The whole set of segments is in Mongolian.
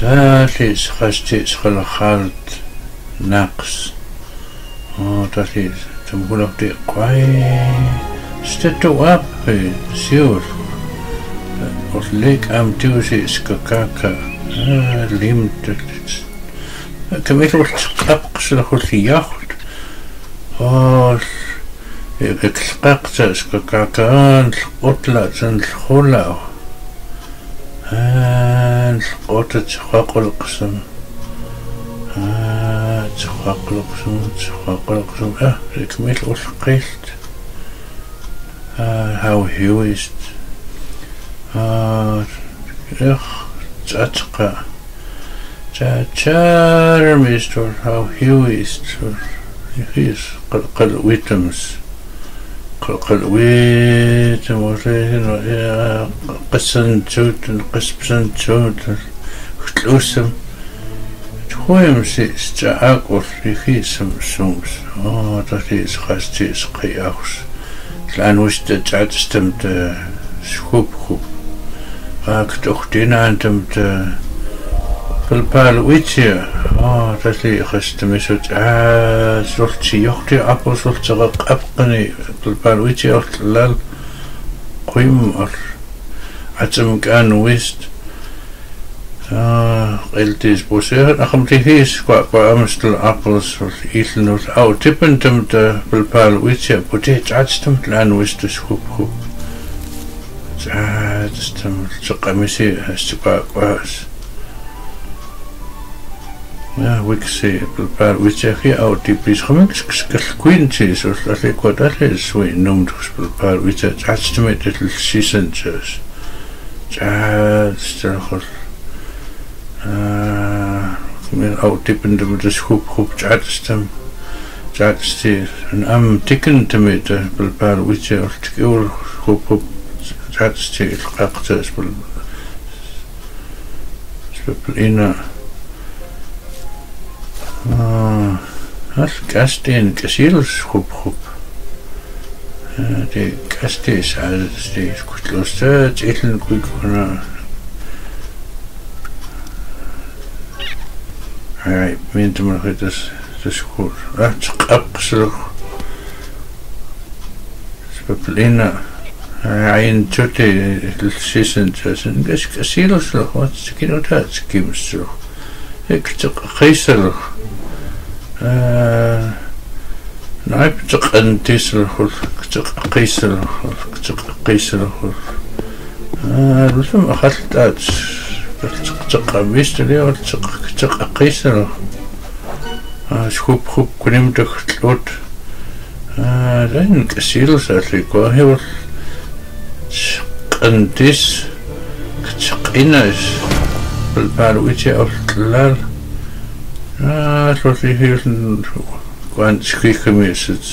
Талли схасти схалхалт нақс. О талли тамхулахти қай стэтту аппи сиур. Орлик амтиуси скакака лимтат. Камилурт апқсилахуллиярт. Ол эклэқта скакакаан утла санхулаа. Аа skakakaan utla san khulao. ан оточ хақулқсам аа хақулқсам хақулқсам а рекмэл улқилт аа хау хьюист аа эх цацқа ча чар мистер хау хьюист хис қал уитэмс qalwiit murrihin qassantuut qaspsantuut хтлуусам хуймси стаакур ихисам сумс аа тасис хастис қиаус лануста цаатстамт схупху аактохтинаантамт Палпал уитсиа аа тасли хастамисут аа султи йохти апосултера апқани палпал уитсиа орлал qimmar atam kan wist qiltis buseer akham tifis kwa kwa amstel apples ilnut au tippentum de bilpal witche potet atstum lan wist es hup hup tsaatstum tsqamisi as kwa kwa as Ja, wiksi par witsahi au tipis khamik skal quinty so alle quadale sui numdus par witsa attachment little season church. Ja, stelchol. Ah, min au tipende met de schop groep chatstem. Chatsti en am tikken te met par witsa of tkeur groep groep chatsti qaqtas spel. Spel ina Al gasten kasils khup khup. Det gaste sal det skutlosta tætlen kunne kunne. Ай, мен тэмэр хэтэс тэсхур. Ач қапсрх. Спеплина айн чөтэ лсисен чэсэн гэс касилослох wat кинотац кимсрх. экч гейсер э найпчг антисер хул гэж гейсер хул гэж гейсер хул э лусум ахалтаач болчихчихгаа мистер яолчих гэж гейсер а шхуп хуп гүнэм төгтлүүд а рэн силс аллико хэвэл антис гэж гинэш palpalu itse oltlal aa lolli hiulen kuanskikkamiissut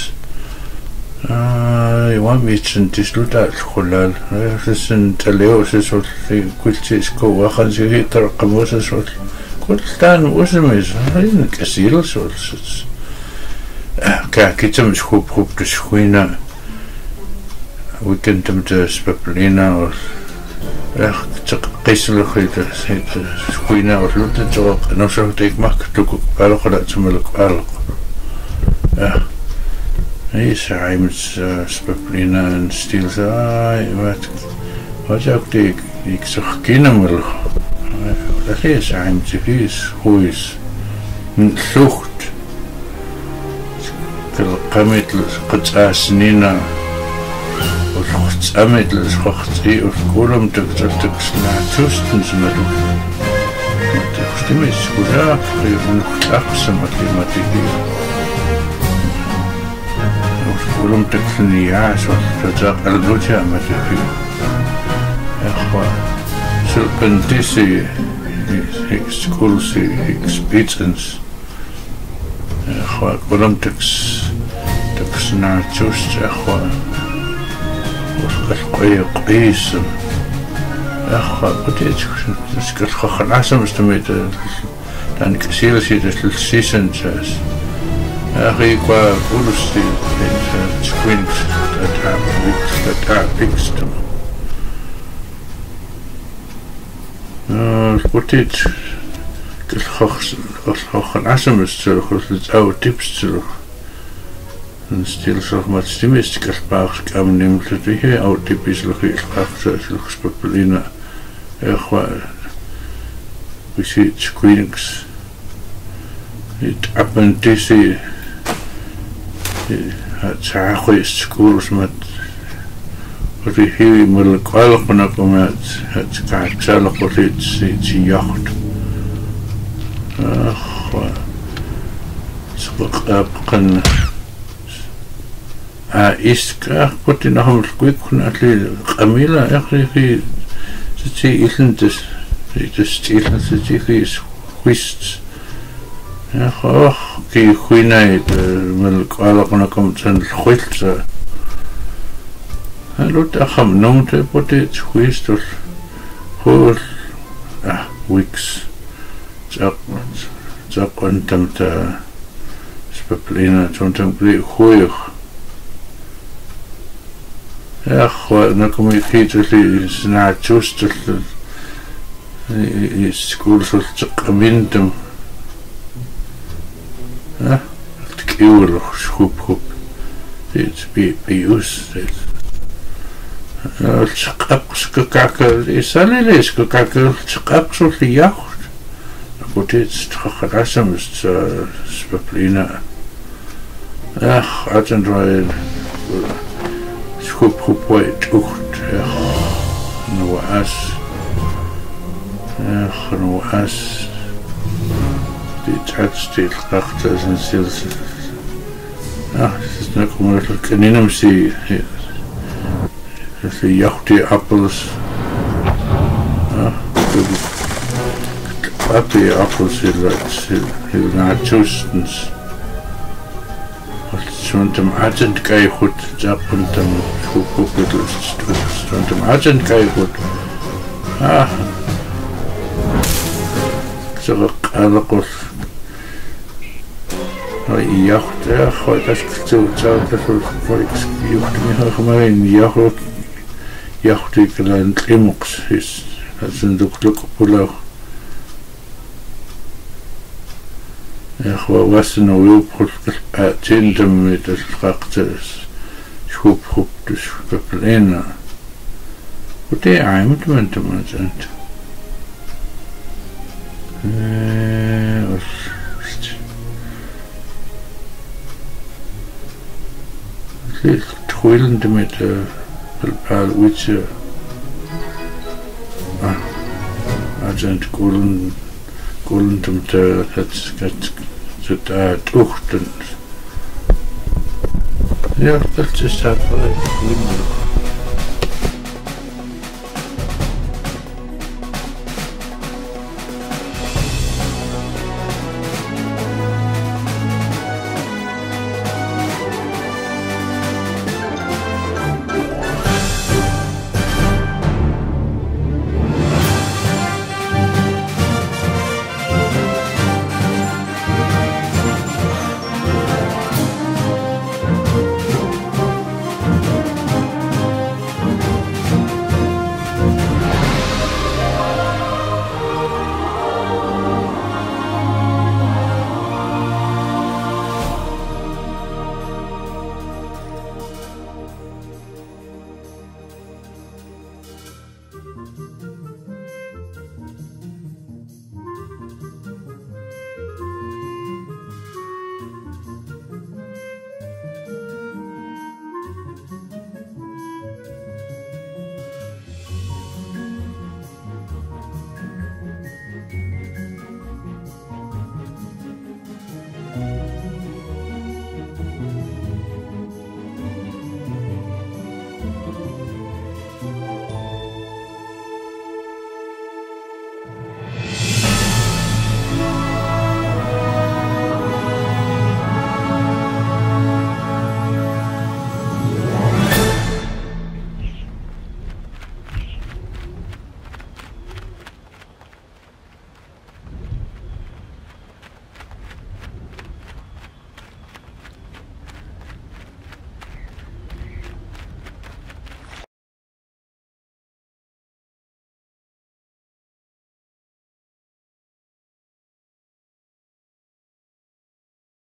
aa iwa mitsen tislutaallullal aassin taliusisulli kultiiskuuaqansigii taraqamuusasull kultaan usimis hain käsilsuulsut kaakitsam skuupkuuptuskuina уикендэмтэс паплина ол kultjes komen. Gaan ze hier terug, moet het wat. Kort staan, was hem eens. Een kasiel, zoals het. Kijk, het is goed, goed, de schoenen. Weekend hem te spepelina, of ах qisluq ita skuina orluta toq nosortik mak tuku paloqala tsumaluk paloq ах Hey, Simons uh, Spaplina en Steel zei, wat, wat ook die, ik zag kinderen, dat is Simons, ik is, hoe is, een zocht, kamit, qatsaasnina, უზღს წამედლეს ხოხცი ურკულომ დოქტორტებს ნათუსტნს მერუ შტიმის გურა ხრივუნ ხტახს მათემატიკი. ურკულომ ტექნია სოცა ყრდუჩა მათი ახლა სულპენტისი ექსკურსი ექსპიცენს ახლა კოლომტექს ტექს ნათუსტ ახლა. tust, ekhwa. القيس أخ قلت سكت خخن عسى مستميت لأن كثير شيء السيسن جاس أخي قا بولستي تكوينت تتعب تتعب بيكستم قلت gelhoch gelhoch an asemus zurück und au tips zurück en stil so mat stimist kalpaars kam nim te he au tipis lo hi khaf so lo иска путинахам куиккуна али камила яхри сити илэнтэс итэс тилэн сити хис хвист. Яхах ки хуинай мэл калакунакам цэн хвилца алут ахам номте поте хвистул хол а викс зак зак контамта спеплина тонтам гри хуих ах накум хитүли сна чувствул и скурсулцэк миндэм а киур шуп хуп ит би би ус чэкапс какака исалелес какака чэкапсул яхт Гутит трахарасам с спаплина ах атендрой تكوبخوبويت أخت نوأس أخ نوأس تتحدث تلقاخت أسنسيلس أخ تتنقم لك أنينا مسي في يختي أبلس أخ تتقاطي أبلس إلى نعتوستنس Сонтом ажент кайхут запунтам хупупутлус сонтом ажент кайхут а сорок алакус ой яхт я хой тас кцу цау тасул форикс юхт ми хахмарин яхт яхт иклан климукс хис хасан дуклук пулах Ехва васна уйупхул тиндам митас фактас шуп хуп тус каплена. Уте аймт ментам азант. Э ос Сис твилэн дэмэт пал уич а азант гулэн gulden te het het ochtend. Ja, dat is dat wel.